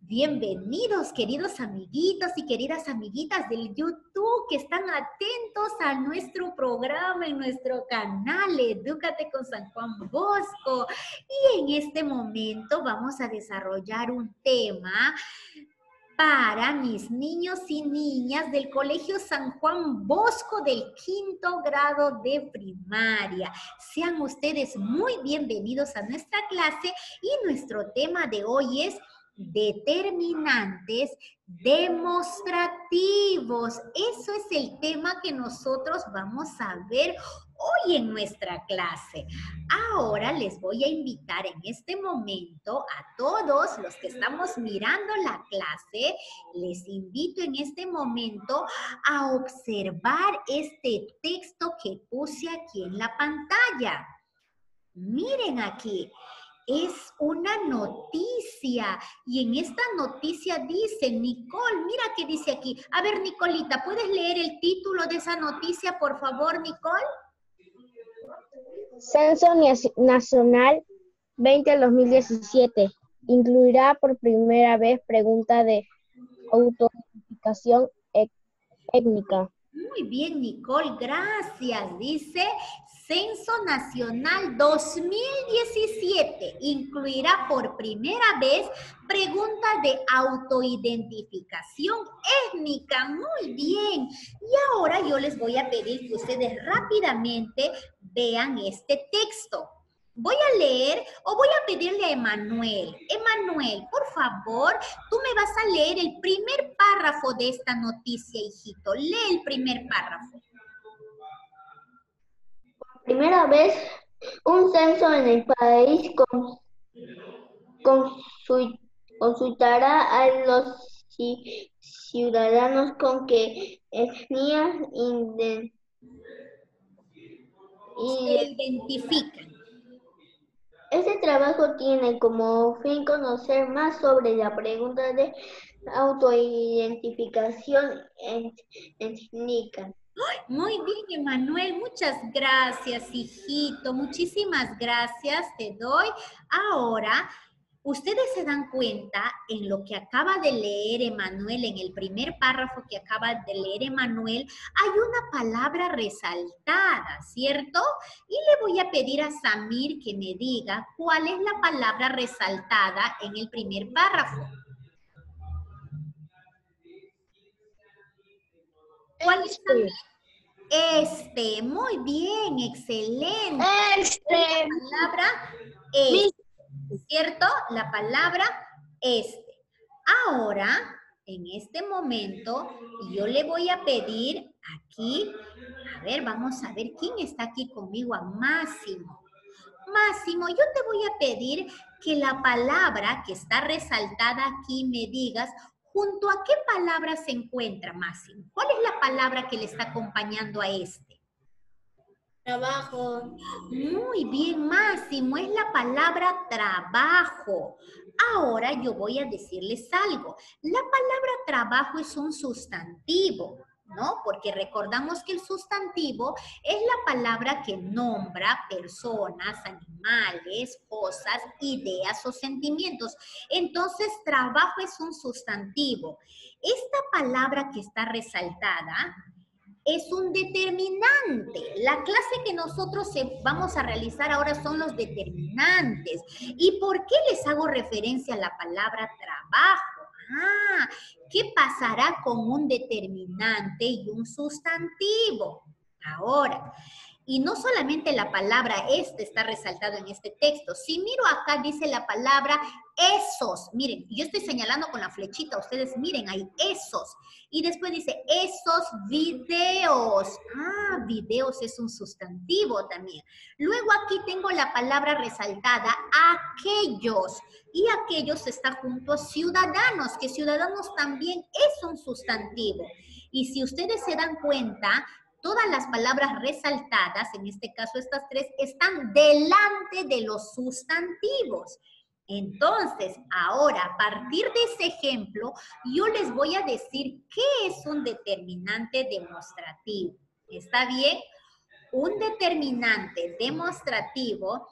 Bienvenidos, queridos amiguitos y queridas amiguitas del YouTube que están atentos a nuestro programa en nuestro canal Edúcate con San Juan Bosco. Y en este momento vamos a desarrollar un tema para mis niños y niñas del Colegio San Juan Bosco del quinto grado de primaria. Sean ustedes muy bienvenidos a nuestra clase y nuestro tema de hoy es determinantes demostrativos. Eso es el tema que nosotros vamos a ver hoy en nuestra clase. Ahora les voy a invitar en este momento a todos los que estamos mirando la clase, les invito en este momento a observar este texto que puse aquí en la pantalla. Miren aquí, es una noticia. Y en esta noticia dice, Nicole, mira qué dice aquí. A ver, Nicolita, ¿puedes leer el título de esa noticia, por favor, Nicole? Censo Nacional 20-2017 incluirá por primera vez pregunta de autoidentificación étnica. Muy bien, Nicole, gracias. Dice, Censo Nacional 2017 incluirá por primera vez preguntas de autoidentificación étnica. Muy bien. Y ahora yo les voy a pedir que ustedes rápidamente vean este texto. Voy a leer o voy a pedirle a Emanuel. Emanuel, por favor, tú me vas a leer el primer párrafo de esta noticia, hijito. Lee el primer párrafo primera vez un censo en el país consultará a los ciudadanos con qué etnia identifican. Este trabajo tiene como fin conocer más sobre la pregunta de autoidentificación étnica. Muy bien, Emanuel, muchas gracias, hijito. Muchísimas gracias te doy. Ahora, ustedes se dan cuenta en lo que acaba de leer Emanuel, en el primer párrafo que acaba de leer Emanuel, hay una palabra resaltada, ¿cierto? Y le voy a pedir a Samir que me diga cuál es la palabra resaltada en el primer párrafo. ¿Cuál es Este, muy bien, excelente. Este. La palabra este, ¿cierto? La palabra este. Ahora, en este momento, yo le voy a pedir aquí, a ver, vamos a ver quién está aquí conmigo, a Máximo. Máximo, yo te voy a pedir que la palabra que está resaltada aquí me digas ¿Junto a qué palabra se encuentra Máximo? ¿Cuál es la palabra que le está acompañando a este? Trabajo. Muy bien, Máximo, es la palabra trabajo. Ahora yo voy a decirles algo. La palabra trabajo es un sustantivo. ¿No? Porque recordamos que el sustantivo es la palabra que nombra personas, animales, cosas, ideas o sentimientos. Entonces, trabajo es un sustantivo. Esta palabra que está resaltada es un determinante. La clase que nosotros vamos a realizar ahora son los determinantes. ¿Y por qué les hago referencia a la palabra trabajo? Ah, ¿qué pasará con un determinante y un sustantivo? Ahora, y no solamente la palabra este está resaltado en este texto. Si miro acá dice la palabra esos. Miren, yo estoy señalando con la flechita. Ustedes miren ahí, esos. Y después dice esos videos. Ah, videos es un sustantivo también. Luego aquí tengo la palabra resaltada, aquellos. Y aquellos está junto a ciudadanos, que ciudadanos también es un sustantivo. Y si ustedes se dan cuenta, todas las palabras resaltadas, en este caso estas tres, están delante de los sustantivos. Entonces, ahora, a partir de ese ejemplo, yo les voy a decir qué es un determinante demostrativo. ¿Está bien? Un determinante demostrativo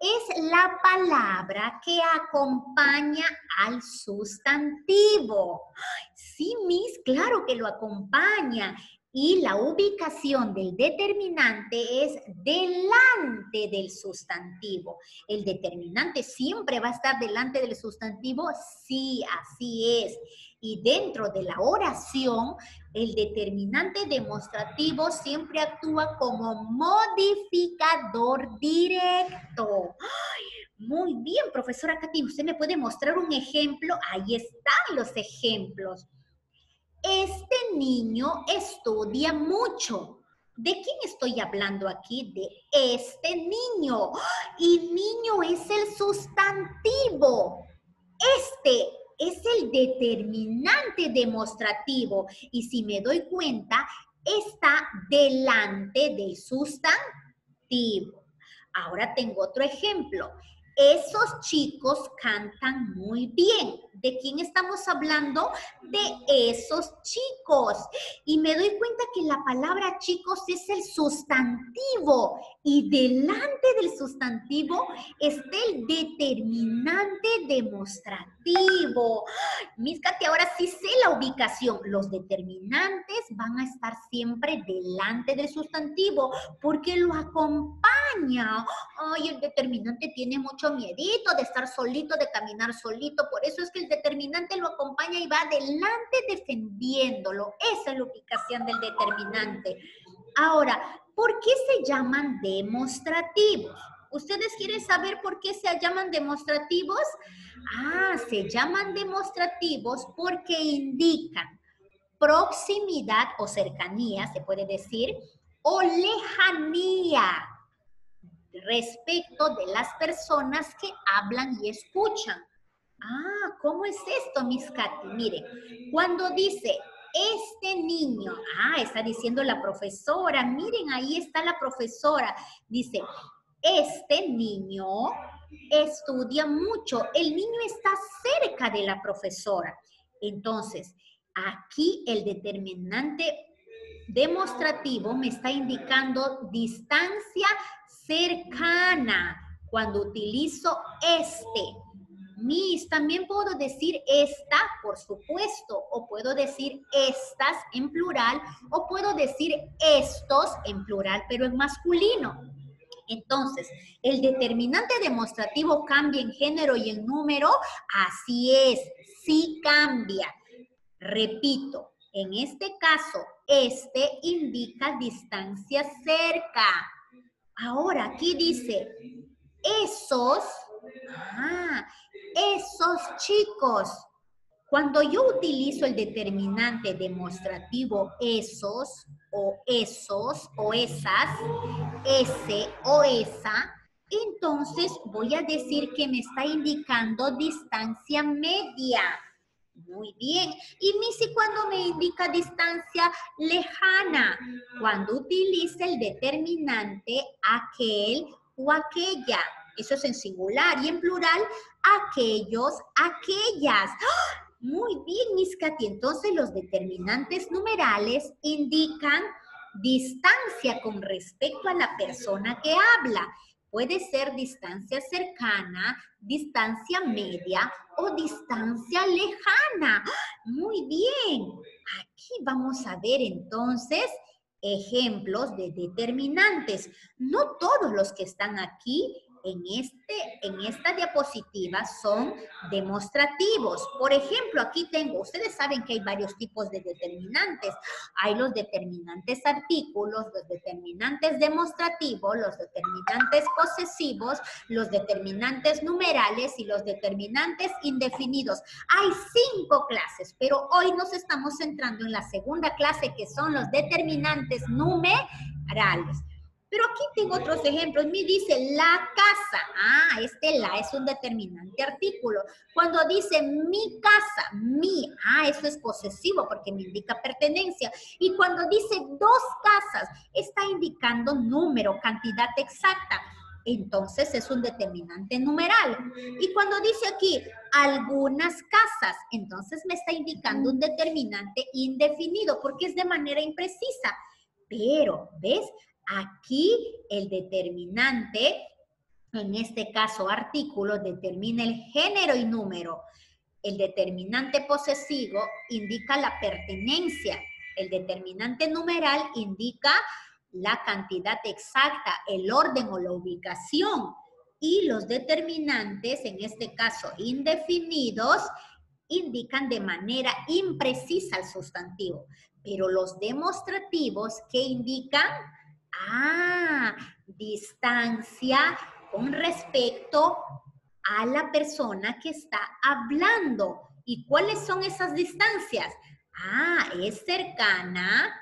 es la palabra que acompaña al sustantivo. Sí, Miss, claro que lo acompaña. Y la ubicación del determinante es delante del sustantivo. ¿El determinante siempre va a estar delante del sustantivo? Sí, así es. Y dentro de la oración, el determinante demostrativo siempre actúa como modificador directo. muy bien, profesora Katy, ¿usted me puede mostrar un ejemplo? Ahí están los ejemplos. Este niño estudia mucho. ¿De quién estoy hablando aquí? De este niño. Y niño es el sustantivo. Este es el determinante demostrativo. Y si me doy cuenta, está delante del sustantivo. Ahora tengo otro ejemplo. Esos chicos cantan muy bien. ¿De quién estamos hablando? De esos chicos. Y me doy cuenta que la palabra chicos es el sustantivo y delante del sustantivo está el determinante demostrativo. Misca que ahora sí sé la ubicación. Los determinantes van a estar siempre delante del sustantivo porque lo acompaña. Ay, el determinante tiene mucho miedito de estar solito, de caminar solito. Por eso es que el determinante lo acompaña y va adelante defendiéndolo. Esa es la ubicación del determinante. Ahora, ¿por qué se llaman demostrativos? ¿Ustedes quieren saber por qué se llaman demostrativos? Ah, se llaman demostrativos porque indican proximidad o cercanía, se puede decir, o lejanía respecto de las personas que hablan y escuchan. Ah, ¿cómo es esto, Miss Katy? Mire, cuando dice este niño, ah, está diciendo la profesora, miren, ahí está la profesora, dice, este niño estudia mucho, el niño está cerca de la profesora. Entonces, aquí el determinante demostrativo me está indicando distancia cercana cuando utilizo este. Mis, también puedo decir esta, por supuesto, o puedo decir estas en plural, o puedo decir estos en plural, pero en masculino. Entonces, el determinante demostrativo cambia en género y en número, así es, sí cambia. Repito, en este caso, este indica distancia cerca. Ahora, aquí dice, esos, ah, esos chicos. Cuando yo utilizo el determinante demostrativo esos o esos o esas, ese o esa, entonces voy a decir que me está indicando distancia media. Muy bien. Y Missy cuando me indica distancia lejana, cuando utiliza el determinante aquel o aquella. Eso es en singular y en plural, aquellos, aquellas. ¡Ah! Muy bien, Miss Katy. Entonces los determinantes numerales indican distancia con respecto a la persona que habla. Puede ser distancia cercana, distancia media o distancia lejana. Muy bien. Aquí vamos a ver entonces ejemplos de determinantes. No todos los que están aquí en, este, en esta diapositiva son demostrativos. Por ejemplo, aquí tengo, ustedes saben que hay varios tipos de determinantes. Hay los determinantes artículos, los determinantes demostrativos, los determinantes posesivos, los determinantes numerales y los determinantes indefinidos. Hay cinco clases, pero hoy nos estamos centrando en la segunda clase que son los determinantes numerales. Pero aquí tengo otros ejemplos. Me dice la casa. Ah, este la es un determinante artículo. Cuando dice mi casa, mi, ah, eso es posesivo porque me indica pertenencia. Y cuando dice dos casas, está indicando número, cantidad exacta. Entonces es un determinante numeral. Y cuando dice aquí algunas casas, entonces me está indicando un determinante indefinido porque es de manera imprecisa. Pero, ¿ves? Aquí el determinante en este caso artículo, determina el género y número. El determinante posesivo indica la pertenencia. El determinante numeral indica la cantidad exacta, el orden o la ubicación. Y los determinantes, en este caso indefinidos, indican de manera imprecisa el sustantivo. Pero los demostrativos, ¿qué indican? Ah, distancia con respecto a la persona que está hablando. ¿Y cuáles son esas distancias? Ah, es cercana,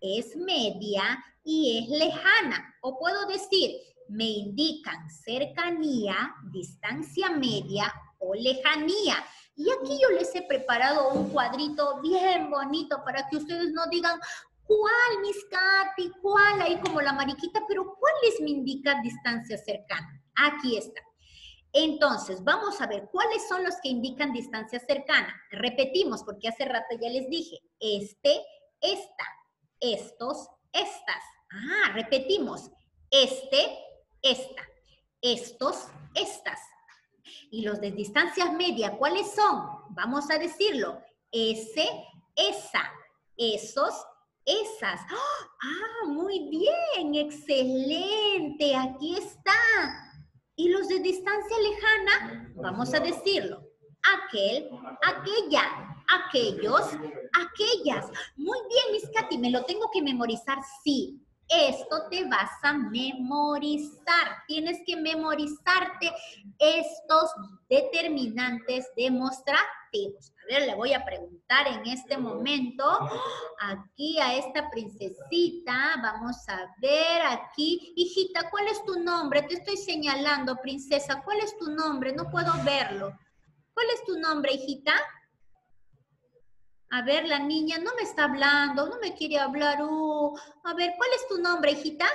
es media y es lejana. O puedo decir, me indican cercanía, distancia media o lejanía. Y aquí yo les he preparado un cuadrito bien bonito para que ustedes no digan, ¿cuál, mis Katy? ¿Cuál? Ahí como la mariquita, pero ¿cuál les me indica distancia cercana? Aquí está. Entonces, vamos a ver cuáles son los que indican distancia cercana. Repetimos, porque hace rato ya les dije, este, esta, estos, estas. Ah, repetimos, este, esta, estos, estas. Y los de distancia media, ¿cuáles son? Vamos a decirlo, ese, esa, esos, esas. Ah, muy bien, excelente, aquí está. Y los de distancia lejana, vamos a decirlo, aquel, aquella, aquellos, aquellas. Muy bien, Miss Katy, ¿me lo tengo que memorizar? Sí. Esto te vas a memorizar. Tienes que memorizarte estos determinantes demostrativos. A ver, le voy a preguntar en este momento aquí a esta princesita. Vamos a ver aquí. Hijita, ¿cuál es tu nombre? Te estoy señalando, princesa. ¿Cuál es tu nombre? No puedo verlo. ¿Cuál es tu nombre, hijita? A ver, la niña no me está hablando, no me quiere hablar. Uh. A ver, ¿cuál es tu nombre, hijita?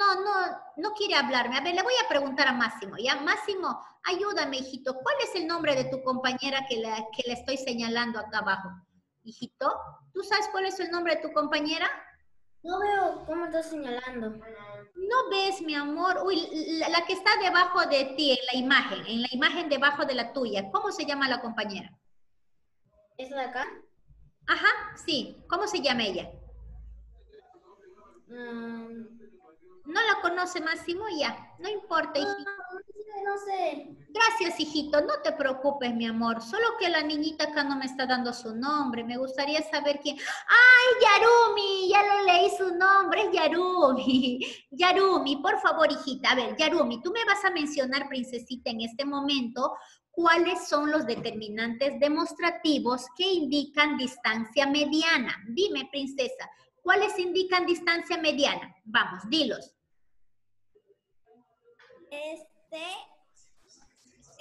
No, no, no quiere hablarme. A ver, le voy a preguntar a Máximo, ¿ya? Máximo, ayúdame, hijito. ¿Cuál es el nombre de tu compañera que le, que le estoy señalando acá abajo? Hijito, ¿tú sabes cuál es el nombre de tu compañera? No veo cómo estás señalando. No ves, mi amor. Uy, la, la, que está debajo de ti en la imagen, en la imagen debajo de la tuya. ¿Cómo se llama la compañera? ¿Esa de acá? Ajá, sí. ¿Cómo se llama ella? Mm. ¿No la conoce Máximo? Ya, no importa, hijito. No, no sé. Gracias, hijito. No te preocupes, mi amor. Solo que la niñita acá no me está dando su nombre. Me gustaría saber quién. ¡Ay, Yarumi! Ya lo leí su nombre, es Yarumi. Yarumi, por favor, hijita. A ver, Yarumi, tú me vas a mencionar, princesita, en este momento, ¿Cuáles son los determinantes demostrativos que indican distancia mediana? Dime, princesa, ¿cuáles indican distancia mediana? Vamos, dilos. Este.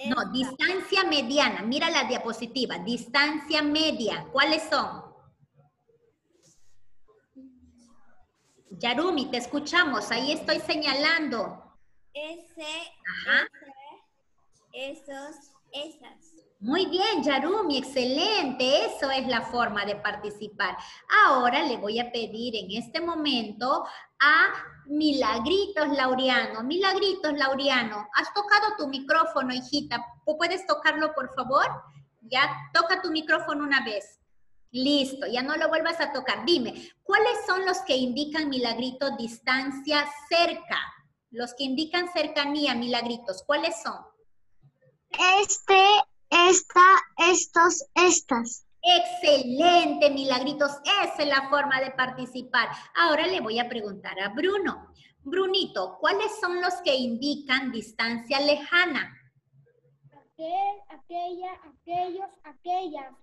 No, distancia mediana. Mira la diapositiva. Distancia media. ¿Cuáles son? Yarumi, te escuchamos. Ahí estoy señalando. Ese, Ajá. ese, esos, esas. Muy bien, Yarumi, excelente. Eso es la forma de participar. Ahora le voy a pedir en este momento a Milagritos Laureano. Milagritos Laureano, has tocado tu micrófono, hijita. ¿Puedes tocarlo, por favor? Ya, toca tu micrófono una vez. Listo, ya no lo vuelvas a tocar. Dime, ¿cuáles son los que indican Milagrito distancia cerca? Los que indican cercanía, Milagritos, ¿cuáles son? Este, esta, estos, estas. Excelente, Milagritos. Esa es la forma de participar. Ahora le voy a preguntar a Bruno. Brunito, ¿cuáles son los que indican distancia lejana? Aquel, aquella, aquellos, aquellas.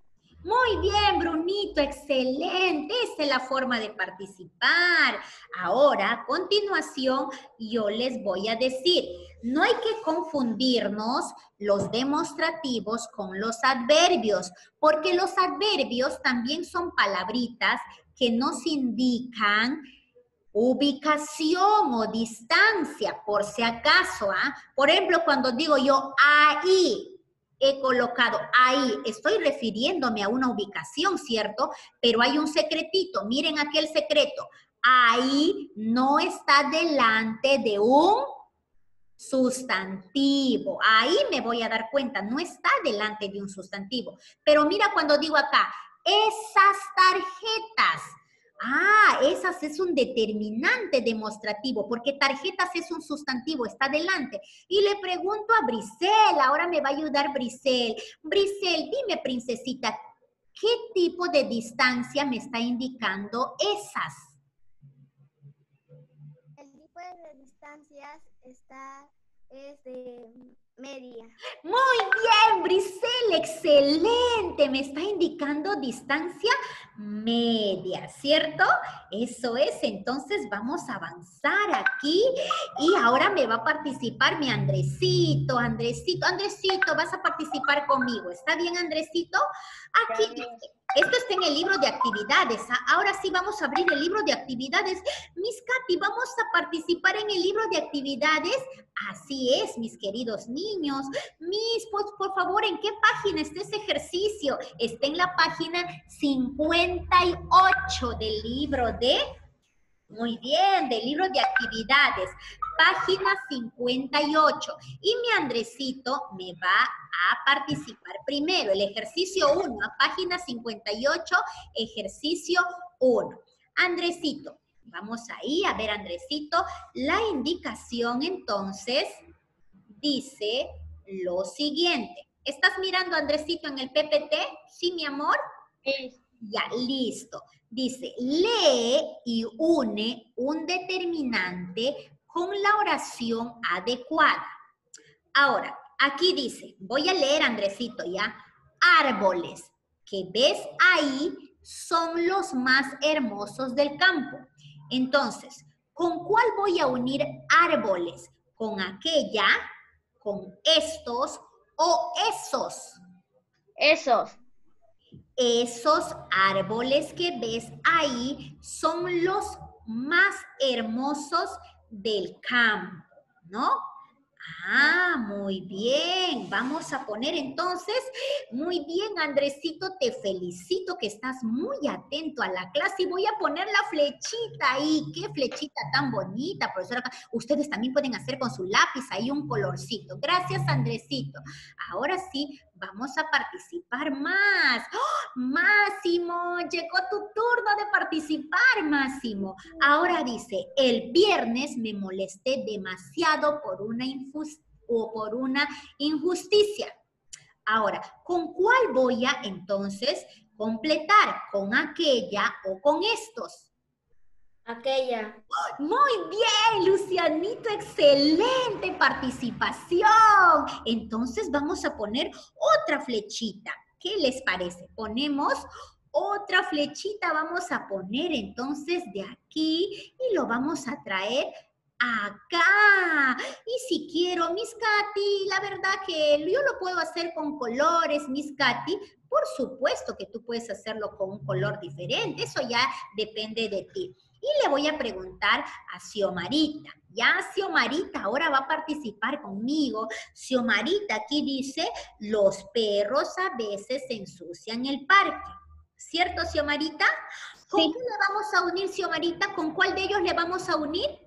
Muy bien, Brunito, excelente. Esa es la forma de participar. Ahora, a continuación, yo les voy a decir, no hay que confundirnos los demostrativos con los adverbios, porque los adverbios también son palabritas que nos indican ubicación o distancia, por si acaso. ¿ah? Por ejemplo, cuando digo yo ahí, he colocado ahí, estoy refiriéndome a una ubicación, ¿cierto? Pero hay un secretito, miren aquel secreto. ahí no está delante de un sustantivo. Ahí me voy a dar cuenta, no está delante de un sustantivo. Pero mira cuando digo acá, esas tarjetas. Ah, esas es un determinante demostrativo, porque tarjetas es un sustantivo, está delante. Y le pregunto a Brisel, ahora me va a ayudar Brisel. Brisel, dime, princesita, ¿qué tipo de distancia me está indicando esas? El tipo de distancias está, es de Media. Muy bien, Brisel, excelente. Me está indicando distancia media, ¿cierto? Eso es. Entonces vamos a avanzar aquí y ahora me va a participar mi Andresito. Andresito, Andresito, vas a participar conmigo. ¿Está bien, Andresito? Aquí esto está en el libro de actividades. ¿ah? Ahora sí vamos a abrir el libro de actividades. Miss Katy, ¿vamos a participar en el libro de actividades? Así es, mis queridos niños. Miss, pues, por favor, ¿en qué página está ese ejercicio? Está en la página 58 del libro de muy bien, del libro de actividades, página 58. Y mi Andresito me va a participar primero. El ejercicio 1, a página 58, ejercicio 1. Andresito, vamos ahí a ver, Andresito. La indicación entonces dice lo siguiente. ¿Estás mirando, Andresito, en el PPT? ¿Sí, mi amor? Sí. Ya, listo. Dice, lee y une un determinante con la oración adecuada. Ahora, aquí dice, voy a leer, Andresito, ya. Árboles que ves ahí son los más hermosos del campo. Entonces, ¿con cuál voy a unir árboles? ¿Con aquella, con estos o esos? Esos. Esos árboles que ves ahí son los más hermosos del campo, ¿no? Ah, muy bien. Vamos a poner entonces, muy bien, Andresito, te felicito que estás muy atento a la clase y voy a poner la flechita ahí. Qué flechita tan bonita, profesora. Ustedes también pueden hacer con su lápiz ahí un colorcito. Gracias, Andresito. Ahora sí, vamos a participar más. ¡Oh! Máximo, llegó tu turno de participar, Máximo. Ahora dice, el viernes me molesté demasiado por una o por una injusticia. Ahora, ¿con cuál voy a entonces completar? ¿Con aquella o con estos? Aquella. Muy bien, Lucianito, excelente participación. Entonces vamos a poner otra flechita. ¿Qué les parece? Ponemos otra flechita, vamos a poner entonces de aquí y lo vamos a traer acá. Y si quiero, Miss Katy, la verdad que yo lo puedo hacer con colores, Miss Katy. Por supuesto que tú puedes hacerlo con un color diferente, eso ya depende de ti. Y le voy a preguntar a Xiomarita. Ya Xiomarita ahora va a participar conmigo. Xiomarita aquí dice, los perros a veces ensucian el parque. ¿Cierto, Xiomarita? ¿Con qué le vamos a unir, Xiomarita? ¿Con cuál de ellos le vamos a unir?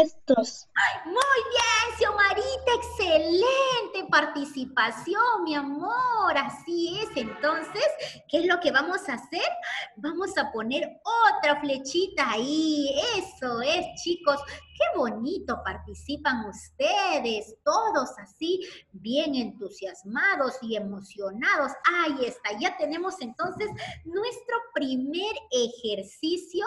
Estos. Muy bien, Xiomarita, excelente participación, mi amor. Así es, entonces, ¿qué es lo que vamos a hacer? Vamos a poner otra flechita ahí. Eso es, chicos. Qué bonito participan ustedes, todos así, bien entusiasmados y emocionados. Ahí está, ya tenemos entonces nuestro primer ejercicio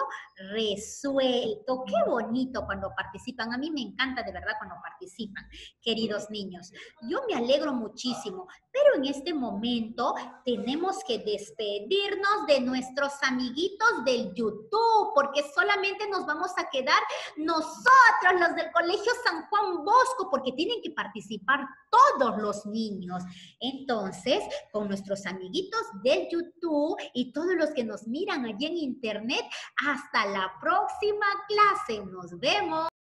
resuelto. Qué bonito cuando participan. A mí me encanta de verdad cuando participan, queridos niños. Yo me alegro muchísimo, pero en este momento tenemos que despedirnos de nuestros amiguitos del YouTube, porque solamente nos vamos a quedar nosotros los del Colegio San Juan Bosco, porque tienen que participar todos los niños. Entonces, con nuestros amiguitos de YouTube y todos los que nos miran allí en Internet, hasta la próxima clase. Nos vemos.